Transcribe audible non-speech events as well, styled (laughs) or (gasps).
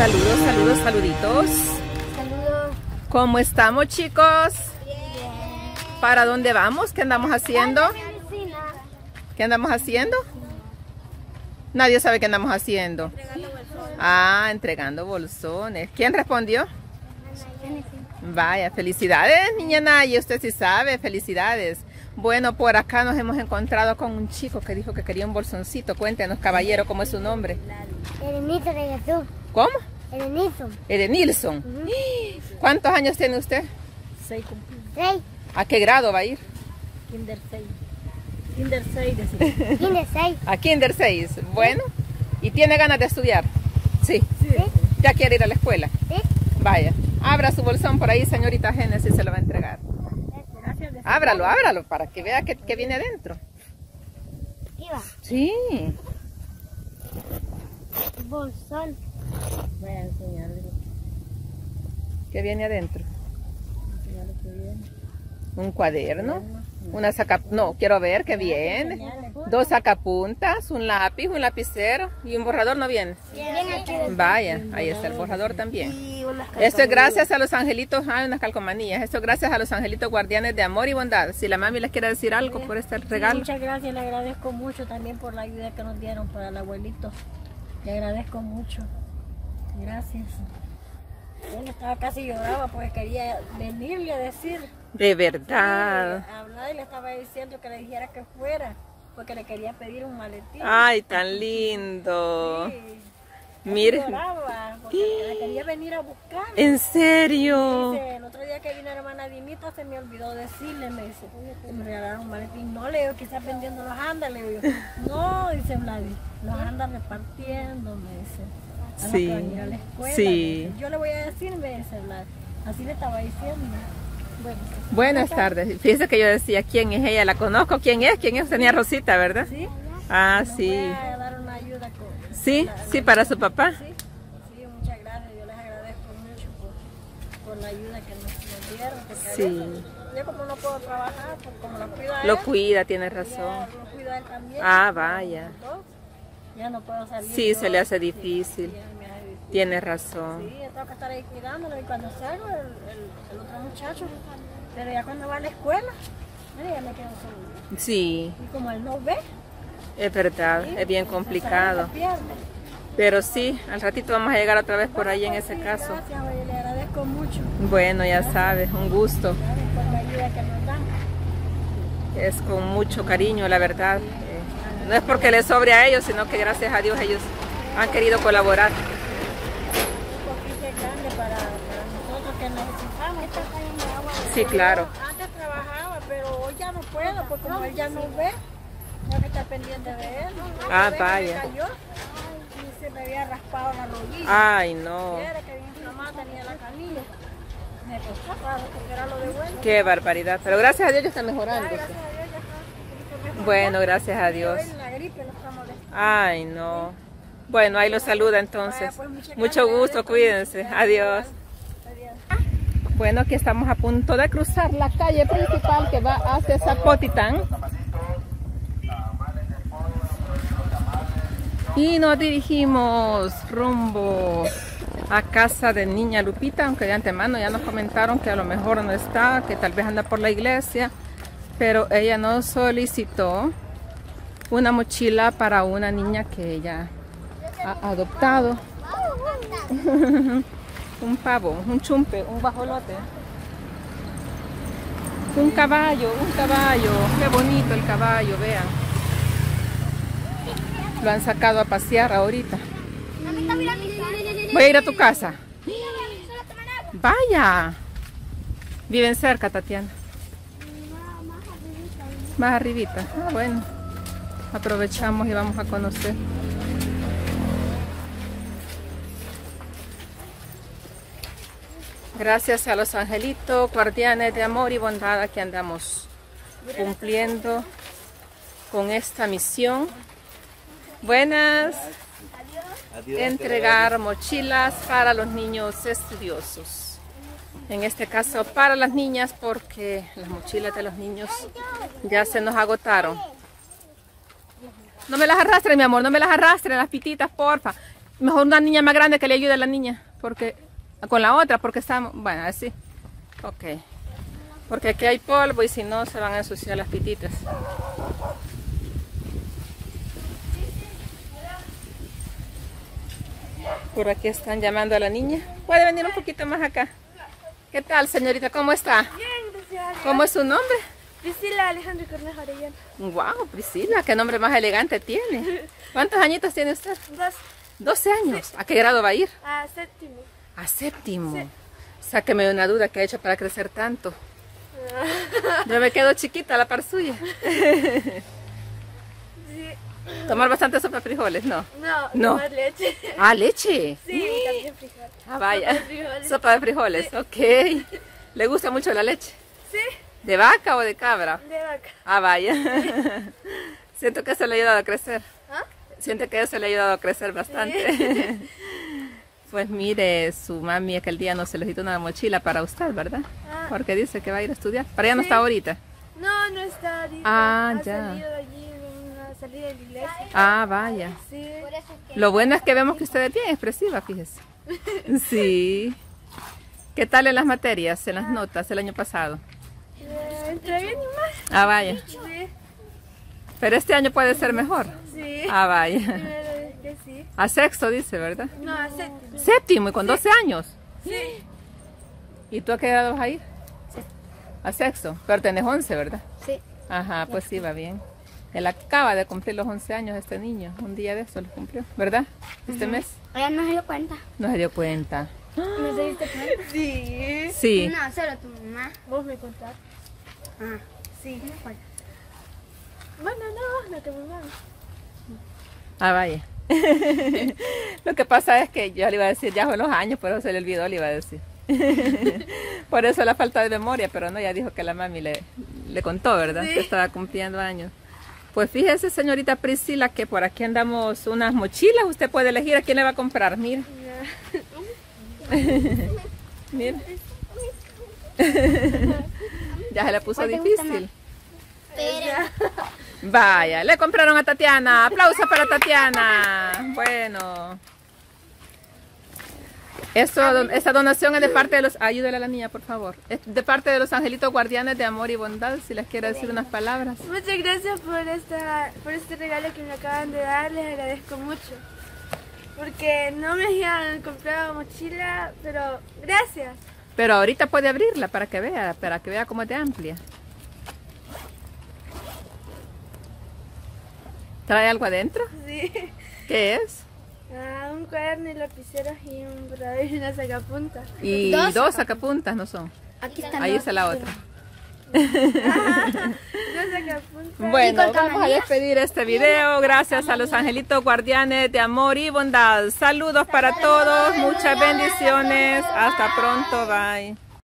Saludos, saludos, saluditos. Saludos. ¿Cómo estamos, chicos? ¿Para dónde vamos? ¿Qué andamos haciendo? ¿Qué andamos haciendo? Nadie sabe qué andamos haciendo. Ah, entregando bolsones. ¿Quién respondió? Vaya, felicidades, niña Naya. Usted sí sabe, felicidades. Bueno, por acá nos hemos encontrado con un chico que dijo que quería un bolsoncito. Cuéntenos, caballero, ¿cómo es su nombre? Edenilson de Jesús. ¿Cómo? Edenilson. Edenilson. (gasps) ¿Cuántos años tiene usted? Seis cumplidos. Seis. ¿A qué grado va a ir? Kinder 6. Kinder 6 decía. Tiene seis. A Kinder 6. Bueno. ¿Y tiene ganas de estudiar? Sí. Sí. ¿Ya quiere ir a la escuela? Sí. Vaya. Abra su bolsón por ahí, señorita Génesis, se lo va a entregar. Gracias. Ábralo, ábralo, para que vea que, que viene adentro. Iba. Sí. Bolsón. Voy a enseñarle, Que viene adentro. enseñarle que viene. Un cuaderno. Una saca... No, quiero ver que viene. Dos sacapuntas, un lápiz, un lapicero y un borrador no viene. Vaya, ahí está el borrador también. Esto es gracias a los angelitos, ah, unas calcomanías. Esto es gracias a los angelitos guardianes de amor y bondad. Si la mami les quiere decir algo por este Sí, regalo. muchas gracias, le agradezco mucho también por la ayuda que nos dieron para el abuelito. Le agradezco mucho. Gracias. Bueno, estaba casi lloraba porque quería venirle a decir. De verdad. Sí, hablar y le estaba diciendo que le dijera que fuera porque le quería pedir un maletín. Ay, tan lindo. Sí. Mire. Lloraba porque la quería venir a buscar. ¿En serio? Dice, el otro día que vino la hermana Dimita se me olvidó decirle, me dice, que me regalaron un maletín. No, le digo, quizás vendiendo los andas, le digo. No, dice Vladi, los andan repartiendo, me dice. Sí, a ir a la escuela. sí. Yo le voy a decir, dice Vladi. Así le estaba diciendo. Bueno, Buenas tardes. Fíjese que yo decía, ¿quién es ella? ¿La conozco? ¿Quién es? ¿Quién es? Tenía Rosita, ¿verdad? ¿sí? Ah, Nos sí. Voy a dar una ayuda con... Sí, sí, para su papá. Sí, sí, muchas gracias. Yo les agradezco mucho por, por la ayuda que nos, dieron. Porque Sí. veces yo como no puedo trabajar, pues como lo cuido a Lo él, cuida, tiene razón. lo cuido a él también. Ah, vaya. Entonces, Ya no puedo salir. Sí, se le hace difícil. ya me hace difícil. Tiene razón. Sí, tengo que estar ahí cuidándolo y cuando salgo el, el, el otro muchacho, pero ya cuando va a la escuela, mire, ya me quedo solo. Sí, Y como él no ve, es verdad, ¿sí? es bien complicado. Pero sí, al ratito vamos a llegar otra vez por ahí en ese Sí, caso. Gracias, oye, le agradezco mucho. Bueno, ya sabes, un gusto. Gracias por la ayuda que nos dan. Es con mucho cariño, la verdad. No es porque les sobre a ellos, sino que gracias a Dios ellos han querido colaborar. Sí, claro. Antes trabajaba, pero hoy ya no puedo, porque como él ya no ve, tengo que estar pendiente de él. Ah, Una vez vaya. Cayó y se me había raspado la rodilla. Ay, no. Era que tenía la canilla. Me costó raro porque era lo de bueno. Qué barbaridad. Pero gracias a Dios ya está mejorando. Ay, gracias a Dios ya está. Bueno, gracias a Dios. Hoy la gripe lo está molestando. Ay, no. Bueno, ahí lo saluda entonces. Pues, Mucho gusto, cuídense. Adiós. Adiós. Bueno, aquí estamos a punto de cruzar la calle principal que va hacia Zapotitán. Y nos dirigimos rumbo a casa de niña Lupita, aunque de antemano ya nos comentaron que a lo mejor no está, que tal vez anda por la iglesia, pero ella nos solicitó una mochila para una niña que ella ha adoptado. (laughs) un pavo, un chumpe, un bajolote. Un caballo, un caballo. Qué bonito el caballo, vean. Lo han sacado a pasear ahorita. Voy a ir a tu casa. Vaya. Viven cerca, Tatiana. Más arribita. Ah, bueno. Aprovechamos y vamos a conocer. Gracias a los angelitos, guardianes de amor y bondad que andamos cumpliendo con esta misión. Buenas. Entregar mochilas para los niños estudiosos. En este caso para las niñas porque las mochilas de los niños ya se nos agotaron. No me las arrastre, mi amor, no me las arrastre, las pititas, porfa. Mejor una niña más grande que le ayude a la niña, porque con la otra, porque estamos, bueno, así. Ok. Porque aquí hay polvo y si no se van a ensuciar las pititas. Por aquí están llamando a la niña. ¿Puede venir un poquito más acá? ¿Qué tal, señorita? ¿Cómo está? Bien, gracias. ¿Cómo es su nombre? Priscila Alejandro Cornejo Arellano. Wow, Priscila, qué nombre más elegante tiene. ¿Cuántos añitos tiene usted? Dos. 12 años. ¿A qué grado va a ir? A séptimo. A séptimo. Sáqueme de una duda que ha hecho para crecer tanto. (laughs) Yo me quedo chiquita a la par suya. Sí. Tomar bastante sopa de frijoles, ¿no? No, No. tomar leche. Ah, leche. Sí, también frijol. Ah, vaya. Sopa de frijoles. Sopa de frijoles, ok. ¿Le gusta mucho la leche? ¿De vaca o de cabra? de vaca. Ah, vaya. (laughs) Siento que eso le ha ayudado a crecer. ¿Ah? Siento que eso le ha ayudado a crecer bastante. (laughs) Pues mire, su mami aquel día nos solicitó una mochila para usted, ¿verdad? Ah. Porque dice que va a ir a estudiar. Para allá no Sí. está ahorita. No, no está ahorita. Ah, ha ya. salido allí una salida de la iglesia. Ah, vaya. Sí. Lo bueno es que vemos que usted es bien expresiva, fíjese. (laughs) Sí. ¿Qué tal en las materias, en las notas el año pasado? Entre bien y mal. Ah, vaya. Sí, Pero este año puede ser mejor. sí. Ah, vaya. Primero es que sí. A sexto dice, ¿verdad? No, a séptimo. Séptimo y con 12 años. Sí. ¿Y tú a qué grado vas a ir? A sexto. Pero tenés 11, ¿verdad? Sí. Ajá, pues sí, va bien. Él acaba de cumplir los 11 años este niño. Un día de eso lo cumplió, ¿verdad? Este mes. Ella no se dio cuenta. No se dio cuenta. ¿No se diste cuenta? Sí. Sí. No, solo tu mamá. Vos me contaste. Ah, sí. Bueno, no, no te mamá. Ah, vaya. (laughs) Lo que pasa es que yo le iba a decir ya fue los años, pero se le olvidó, le iba a decir. (laughs) Por eso la falta de memoria, pero no, ya dijo que la mami le, le contó, ¿verdad? Que estaba cumpliendo años. Pues fíjese, señorita Priscila, que por aquí andamos unas mochilas. Usted puede elegir a quién le va a comprar. Mira. (laughs) Mira. Ya se le puso ¿Cuál te gusta difícil. (laughs) Vaya, le compraron a Tatiana. Aplausos para Tatiana. Bueno. Eso, don- esta donación es de parte de los... Ayúdale a la niña, por favor. Es de parte de los angelitos guardianes de amor y bondad, si les quiere decir unas palabras. Muchas gracias por, esta, por este regalo que me acaban de dar, les agradezco mucho. Porque no me habían comprado mochila, pero gracias. Pero ahorita puede abrirla para que vea, para que vea cómo es de amplia. ¿Trae algo adentro? Sí. ¿Qué es? Ah, un cuaderno y lapiceros y un borrador y una sacapunta. Y dos, sacapuntas no son. Aquí están Ahí está la otra. Bueno, vamos a despedir este video. Gracias a los angelitos guardianes de amor y bondad. Saludos para todos, muchas bendiciones. Hasta pronto, bye.